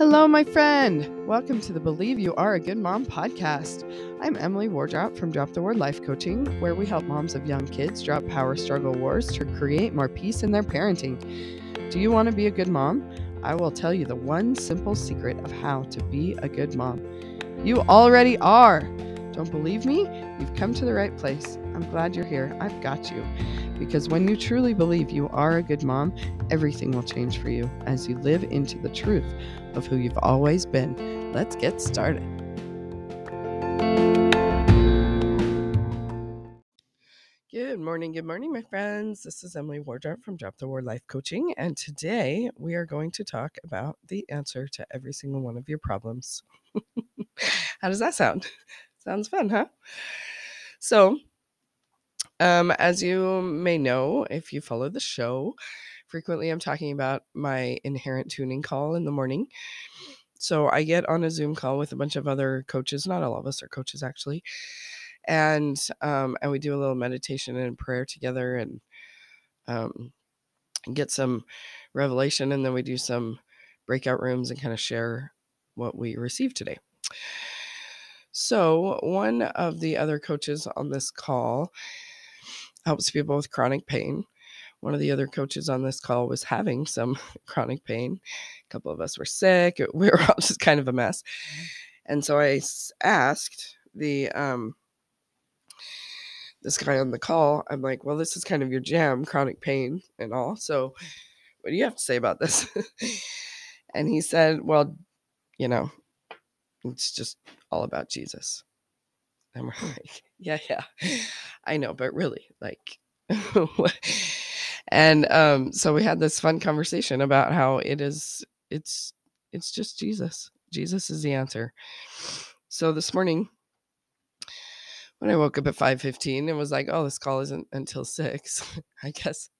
Hello, my friend. Welcome to the Believe You Are a Good Mom podcast. I'm Emily Wardrop from Drop the War Life Coaching, where we help moms of young kids drop power struggle wars to create more peace in their parenting. Do you want to be a good mom? I will tell you the one simple secret of how to be a good mom. You already are. Don't believe me? You've come to the right place. I'm glad you're here. I've got you. Because when you truly believe you are a good mom, everything will change for you as you live into the truth of who you've always been. Let's get started. Good morning, good morning, my friends. This is Emily Wardrop from Drop the War Life Coaching, and today we are going to talk about the answer to every single one of your problems. How does that sound? Sounds fun, huh? So, um, as you may know, if you follow the show, frequently I'm talking about my inherent tuning call in the morning. So I get on a Zoom call with a bunch of other coaches. Not all of us are coaches, actually, and um, and we do a little meditation and prayer together, and um, get some revelation, and then we do some breakout rooms and kind of share what we received today. So, one of the other coaches on this call helps people with chronic pain. One of the other coaches on this call was having some chronic pain. A couple of us were sick. We were all just kind of a mess. And so I asked the um this guy on the call, I'm like, well, this is kind of your jam, chronic pain and all. So what do you have to say about this? and he said, well, you know, it's just all about Jesus. And we're like, yeah, yeah, I know, but really, like, and um, so we had this fun conversation about how it is, it's, it's just Jesus. Jesus is the answer. So this morning, when I woke up at 5:15 and was like, "Oh, this call isn't until 6." I guess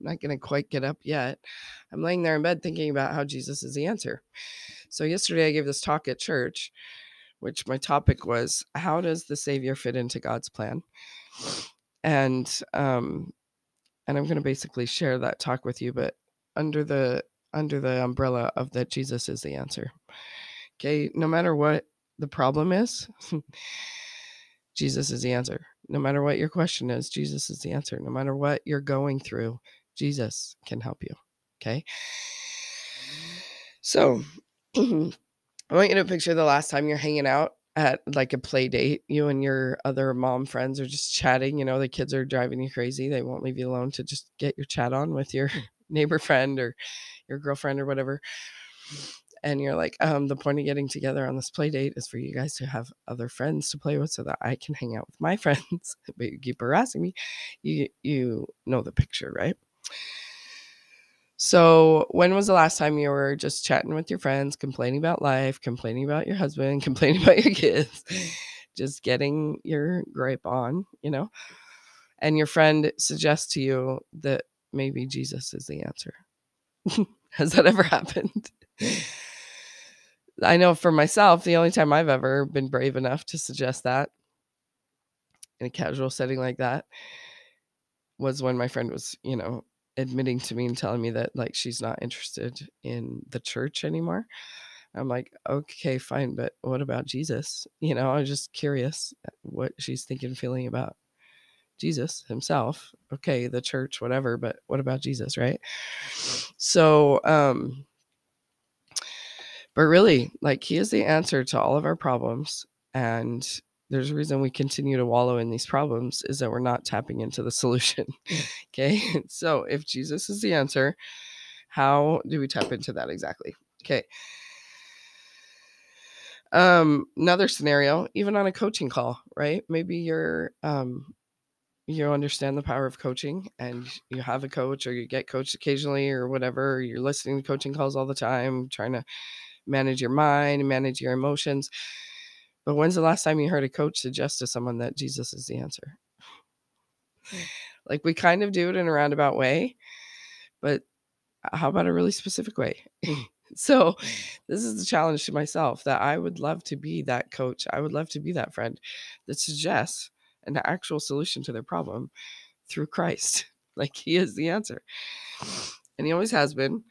I'm not going to quite get up yet. I'm laying there in bed thinking about how Jesus is the answer. So yesterday I gave this talk at church which my topic was how does the savior fit into god's plan? And um and i'm going to basically share that talk with you but under the under the umbrella of that jesus is the answer. Okay no matter what the problem is jesus is the answer. No matter what your question is jesus is the answer. No matter what you're going through jesus can help you okay? So I want you to picture the last time you're hanging out at like a play date. You and your other mom friends are just chatting. You know, the kids are driving you crazy. They won't leave you alone to just get your chat on with your neighbor friend or your girlfriend or whatever. And you're like, um, the point of getting together on this play date is for you guys to have other friends to play with so that I can hang out with my friends. but you keep harassing me. You you know the picture, right? So, when was the last time you were just chatting with your friends, complaining about life, complaining about your husband, complaining about your kids, just getting your gripe on, you know? And your friend suggests to you that maybe Jesus is the answer. Has that ever happened? I know for myself, the only time I've ever been brave enough to suggest that in a casual setting like that was when my friend was, you know, admitting to me and telling me that like she's not interested in the church anymore. I'm like, okay, fine, but what about Jesus? You know, I'm just curious what she's thinking, feeling about Jesus himself. Okay, the church, whatever, but what about Jesus, right? So, um, but really, like, he is the answer to all of our problems. And there's a reason we continue to wallow in these problems is that we're not tapping into the solution. okay. So if Jesus is the answer, how do we tap into that exactly? Okay. Um, another scenario, even on a coaching call, right? Maybe you're um you understand the power of coaching and you have a coach or you get coached occasionally or whatever, or you're listening to coaching calls all the time, trying to manage your mind, manage your emotions but when's the last time you heard a coach suggest to someone that Jesus is the answer? Hmm. like we kind of do it in a roundabout way, but how about a really specific way? so this is the challenge to myself that I would love to be that coach. I would love to be that friend that suggests an actual solution to their problem through Christ. Like he is the answer. And he always has been.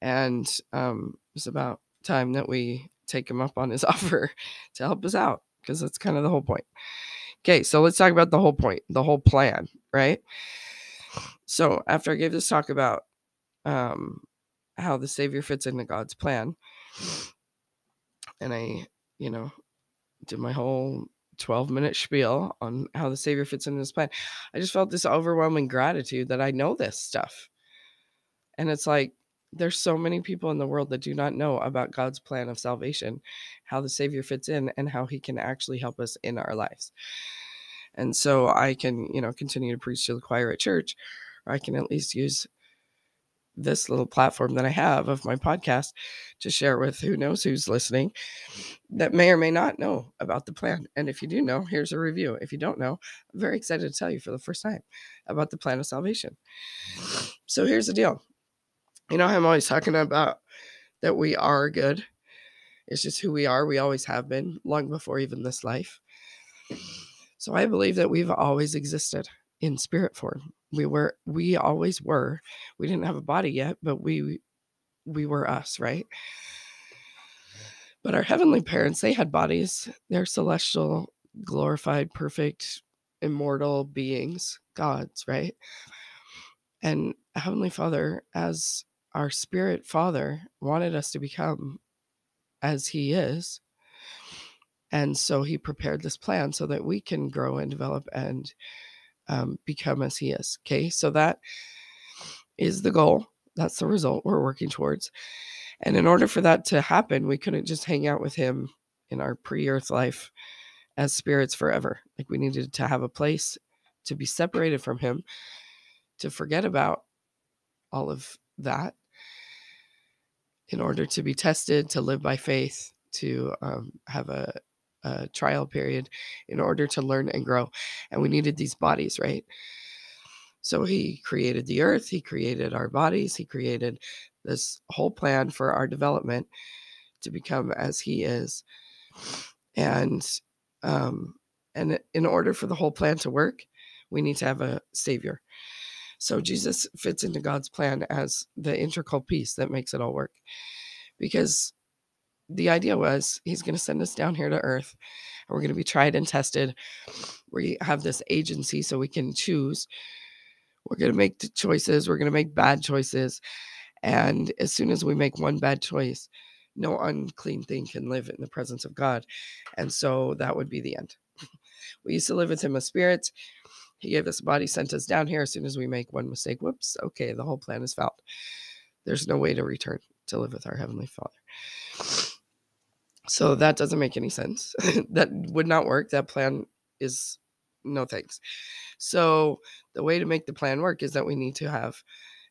And um, it's about time that we take him up on his offer to help us out because that's kind of the whole point. Okay, so let's talk about the whole point, the whole plan, right? So after I gave this talk about um, how the Savior fits into God's plan, and I, you know, did my whole 12 minute spiel on how the Savior fits into his plan, I just felt this overwhelming gratitude that I know this stuff. And it's like, there's so many people in the world that do not know about God's plan of salvation, how the Savior fits in, and how he can actually help us in our lives. And so I can, you know, continue to preach to the choir at church, or I can at least use this little platform that I have of my podcast to share with who knows who's listening that may or may not know about the plan. And if you do know, here's a review. If you don't know, I'm very excited to tell you for the first time about the plan of salvation. So here's the deal you know, I'm always talking about that we are good. It's just who we are. We always have been, long before even this life. So I believe that we've always existed in spirit form. We were, we always were. We didn't have a body yet, but we, we were us, right? But our heavenly parents, they had bodies. They're celestial, glorified, perfect, immortal beings, gods, right? And Heavenly Father, as our spirit father wanted us to become as he is. And so he prepared this plan so that we can grow and develop and um, become as he is. Okay. So that is the goal. That's the result we're working towards. And in order for that to happen, we couldn't just hang out with him in our pre earth life as spirits forever. Like we needed to have a place to be separated from him, to forget about all of that in order to be tested, to live by faith, to um, have a, a trial period in order to learn and grow. And we needed these bodies, right? So he created the earth, he created our bodies, he created this whole plan for our development to become as he is. And um and in order for the whole plan to work, we need to have a savior. So Jesus fits into God's plan as the integral piece that makes it all work. Because the idea was he's going to send us down here to earth and we're going to be tried and tested. We have this agency so we can choose. We're going to make choices, we're going to make bad choices. And as soon as we make one bad choice, no unclean thing can live in the presence of God. And so that would be the end. We used to live with him as spirits. He gave us a body, sent us down here. As soon as we make one mistake, whoops, okay, the whole plan is fouled. There's no way to return to live with our Heavenly Father. So that doesn't make any sense. that would not work. That plan is no thanks. So the way to make the plan work is that we need to have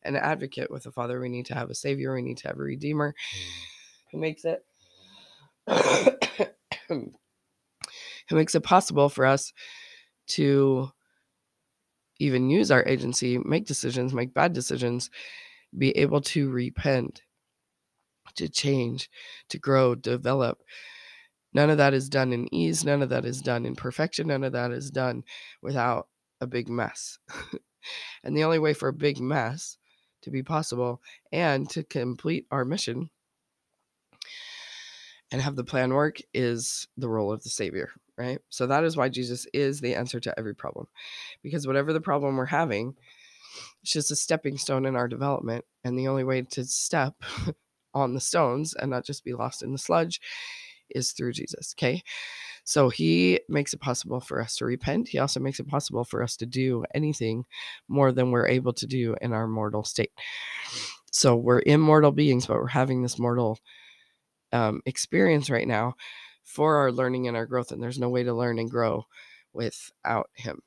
an advocate with the Father. We need to have a Savior. We need to have a Redeemer who makes it who makes it possible for us to even use our agency, make decisions, make bad decisions, be able to repent, to change, to grow, develop. None of that is done in ease. None of that is done in perfection. None of that is done without a big mess. and the only way for a big mess to be possible and to complete our mission and have the plan work is the role of the Savior, right? So that is why Jesus is the answer to every problem. Because whatever the problem we're having, it's just a stepping stone in our development. And the only way to step on the stones and not just be lost in the sludge is through Jesus, okay? So he makes it possible for us to repent. He also makes it possible for us to do anything more than we're able to do in our mortal state. So we're immortal beings, but we're having this mortal um, experience right now for our learning and our growth. And there's no way to learn and grow without Him.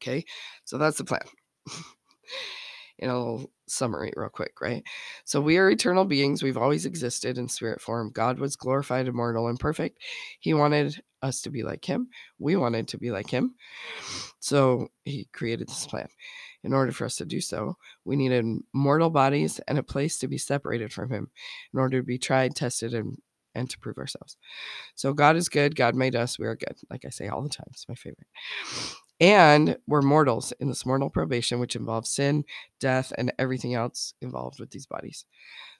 Okay, so that's the plan. in a little summary, real quick, right? So, we are eternal beings. We've always existed in spirit form. God was glorified, immortal, and perfect. He wanted us to be like Him. We wanted to be like Him. So, He created this plan. In order for us to do so, we needed mortal bodies and a place to be separated from Him in order to be tried, tested, and and to prove ourselves. So God is good. God made us. We are good. Like I say all the time, it's my favorite. And we're mortals in this mortal probation, which involves sin, death, and everything else involved with these bodies.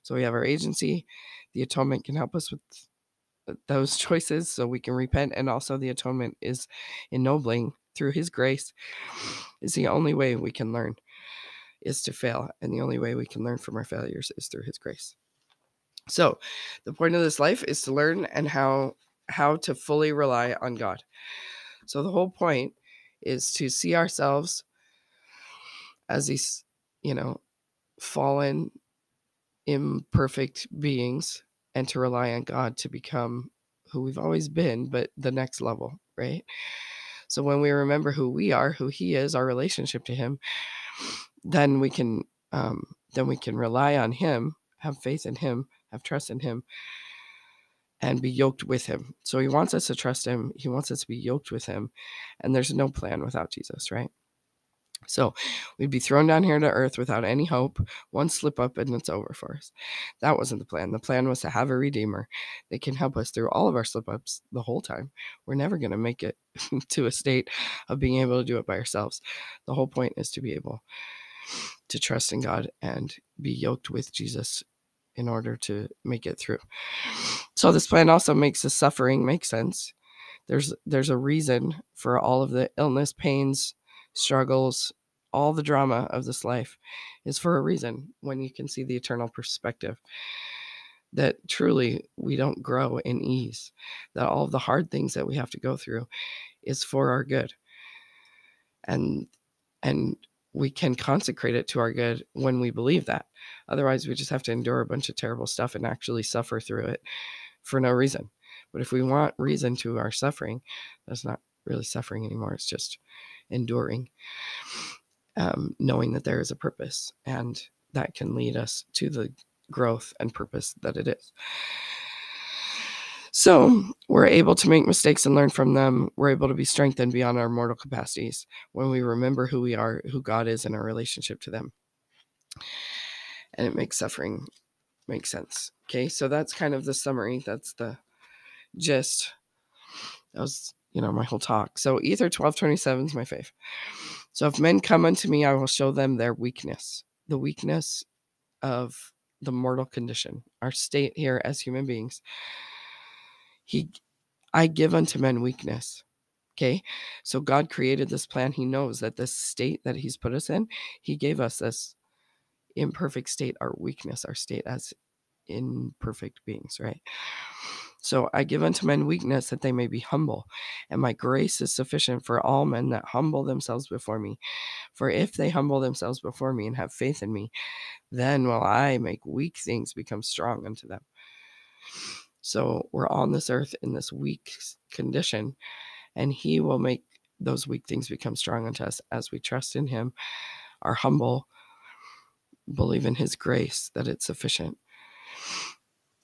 So we have our agency. The atonement can help us with those choices so we can repent. And also, the atonement is enabling through His grace, is the only way we can learn is to fail. And the only way we can learn from our failures is through His grace. So, the point of this life is to learn and how how to fully rely on God. So the whole point is to see ourselves as these, you know, fallen, imperfect beings and to rely on God to become who we've always been, but the next level, right? So when we remember who we are, who He is, our relationship to Him, then we can um, then we can rely on Him, have faith in Him, have trust in Him, and be yoked with him. So he wants us to trust him. He wants us to be yoked with him. And there's no plan without Jesus, right? So we'd be thrown down here to earth without any hope, one slip up and it's over for us. That wasn't the plan. The plan was to have a redeemer that can help us through all of our slip ups the whole time. We're never going to make it to a state of being able to do it by ourselves. The whole point is to be able to trust in God and be yoked with Jesus in order to make it through. So this plan also makes the suffering make sense. There's there's a reason for all of the illness, pains, struggles, all the drama of this life is for a reason when you can see the eternal perspective that truly we don't grow in ease that all of the hard things that we have to go through is for our good and and we can consecrate it to our good when we believe that. Otherwise, we just have to endure a bunch of terrible stuff and actually suffer through it for no reason. But if we want reason to our suffering, that's not really suffering anymore. It's just enduring, um, knowing that there is a purpose and that can lead us to the growth and purpose that it is. So we're able to make mistakes and learn from them. We're able to be strengthened beyond our mortal capacities when we remember who we are, who God is, and our relationship to them. And it makes suffering make sense. Okay, so that's kind of the summary. That's the gist. That was, you know, my whole talk. So Ether 1227 is my fave. So if men come unto me, I will show them their weakness, the weakness of the mortal condition, our state here as human beings he I give unto men weakness. Okay. So God created this plan. He knows that this state that He's put us in, He gave us this imperfect state, our weakness, our state as imperfect beings, right? So I give unto men weakness that they may be humble, and my grace is sufficient for all men that humble themselves before me. For if they humble themselves before me and have faith in me, then will I make weak things become strong unto them. So we're on this earth in this weak condition, and He will make those weak things become strong unto us as we trust in Him, are humble, believe in His grace that it's sufficient,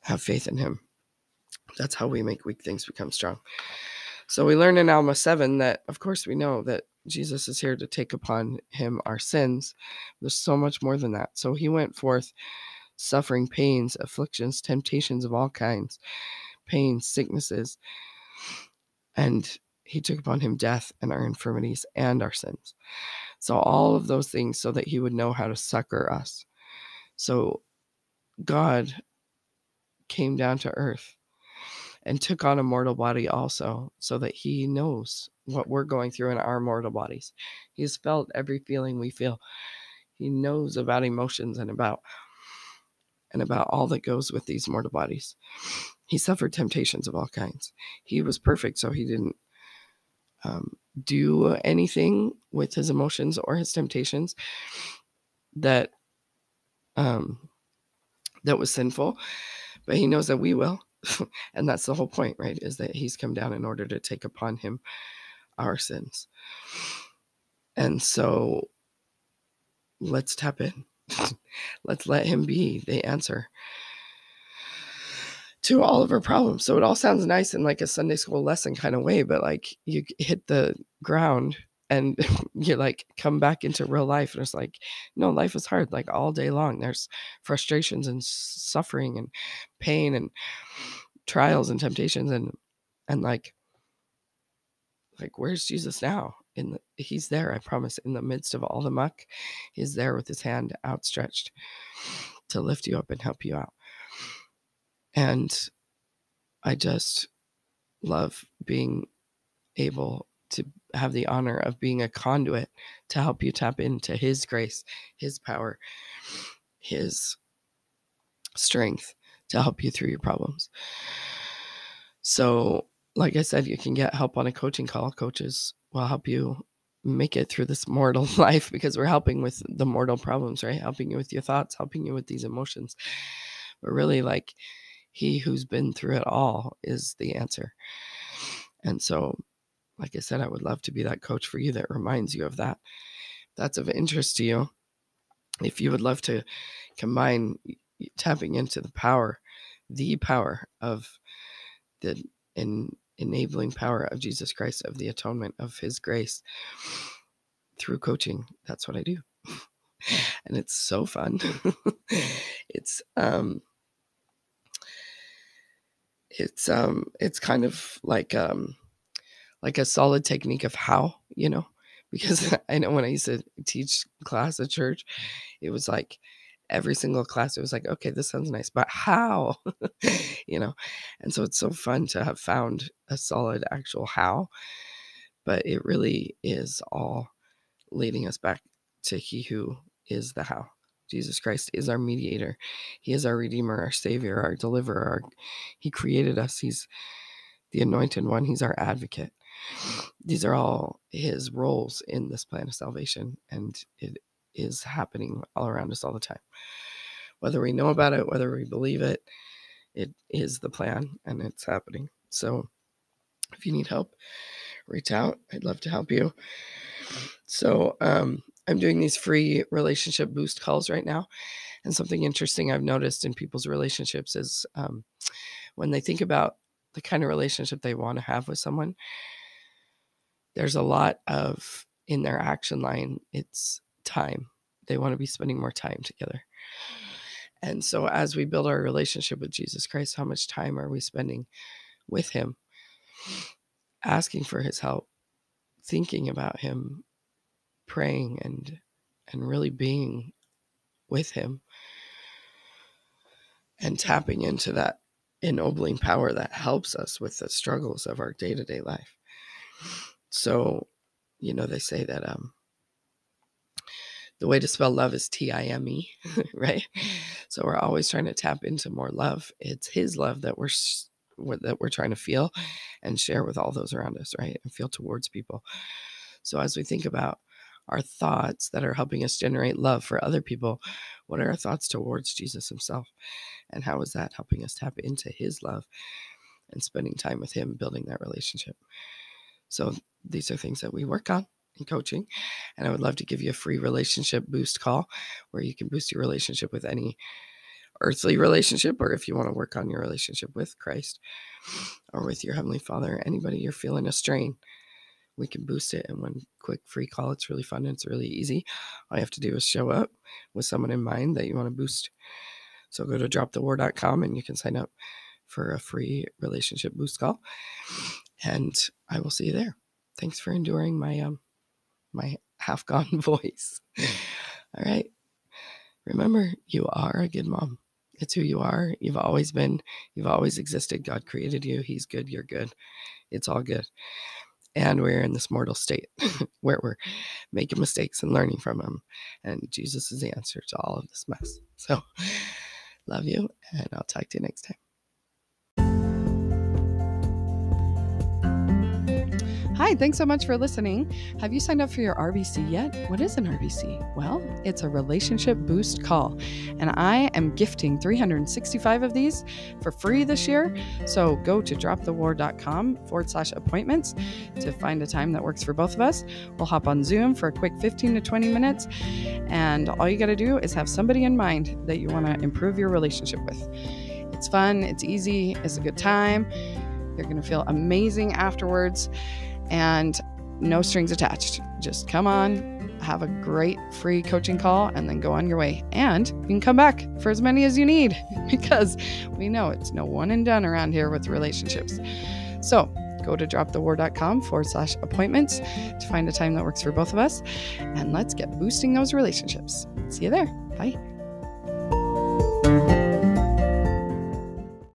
have faith in Him. That's how we make weak things become strong. So we learn in Alma 7 that, of course, we know that Jesus is here to take upon him our sins. There's so much more than that. So he went forth suffering, pains, afflictions, temptations of all kinds, pains, sicknesses. And he took upon him death and our infirmities and our sins. So, all of those things so that he would know how to succor us. So, God came down to earth and took on a mortal body also, so that he knows what we're going through in our mortal bodies. He's felt every feeling we feel. He knows about emotions and about and about all that goes with these mortal bodies. He suffered temptations of all kinds. He was perfect, so he didn't um, do anything with his emotions or his temptations that um, that was sinful. But he knows that we will, and that's the whole point, right? Is that he's come down in order to take upon him our sins. And so let's tap in. Let's let him be the answer to all of our problems. So it all sounds nice in like a Sunday school lesson kind of way, but like you hit the ground and you like come back into real life and it's like no life is hard like all day long there's frustrations and suffering and pain and trials and temptations and and like like where's jesus now in the, he's there, I promise, in the midst of all the muck. He's there with his hand outstretched to lift you up and help you out. And I just love being able to have the honor of being a conduit to help you tap into his grace, his power, his strength to help you through your problems. So, like I said, you can get help on a coaching call. Coaches will help you make it through this mortal life because we're helping with the mortal problems, right? Helping you with your thoughts, helping you with these emotions. But really, like, he who's been through it all is the answer. And so, like I said, I would love to be that coach for you that reminds you of that. That's of interest to you. If you would love to combine tapping into the power, the power of the in enabling power of Jesus Christ, of the atonement of his grace through coaching, that's what I do. and it's so fun. it's um it's um it's kind of like um like a solid technique of how you know because i know when i used to teach class at church it was like every single class it was like okay this sounds nice but how you know and so it's so fun to have found a solid actual how but it really is all leading us back to he who is the how Jesus Christ is our mediator. He is our redeemer, our savior, our deliverer. Our, he created us. He's the anointed one. He's our advocate. These are all his roles in this plan of salvation, and it is happening all around us all the time. Whether we know about it, whether we believe it, it is the plan and it's happening. So if you need help, reach out. I'd love to help you. So, um, I'm doing these free relationship boost calls right now. And something interesting I've noticed in people's relationships is um, when they think about the kind of relationship they want to have with someone, there's a lot of in their action line, it's time. They want to be spending more time together. And so, as we build our relationship with Jesus Christ, how much time are we spending with Him, asking for His help, thinking about Him, praying and and really being with him and tapping into that enabling power that helps us with the struggles of our day-to-day life so you know they say that um the way to spell love is t-i-m-e right so we're always trying to tap into more love it's his love that we're that we're trying to feel and share with all those around us right and feel towards people so as we think about our thoughts that are helping us generate love for other people? What are our thoughts towards Jesus himself? And how is that helping us tap into his love and spending time with him, building that relationship? So these are things that we work on in coaching. And I would love to give you a free relationship boost call where you can boost your relationship with any earthly relationship or if you want to work on your relationship with Christ or with your heavenly father, anybody you're feeling a strain we can boost it in one quick free call. It's really fun and it's really easy. All you have to do is show up with someone in mind that you want to boost. So go to dropthewar.com and you can sign up for a free relationship boost call. And I will see you there. Thanks for enduring my um my half gone voice. Hmm. All right. Remember, you are a good mom. It's who you are. You've always been. You've always existed. God created you. He's good. You're good. It's all good and we're in this mortal state where we're making mistakes and learning from them. And Jesus is the answer to all of this mess. So, love you, and I'll talk to you next time. Hi, thanks so much for listening. Have you signed up for your RBC yet? What is an RBC? Well, it's a relationship boost call, and I am gifting 365 of these for free this year. So go to dropthewar.com forward slash appointments to find a time that works for both of us. We'll hop on Zoom for a quick 15 to 20 minutes, and all you got to do is have somebody in mind that you want to improve your relationship with. It's fun, it's easy, it's a good time. You're going to feel amazing afterwards and no strings attached. Just come on, have a great free coaching call, and then go on your way. And you can come back for as many as you need because we know it's no one and done around here with relationships. So go to dropthewar.com forward slash appointments to find a time that works for both of us. And let's get boosting those relationships. See you there. Bye.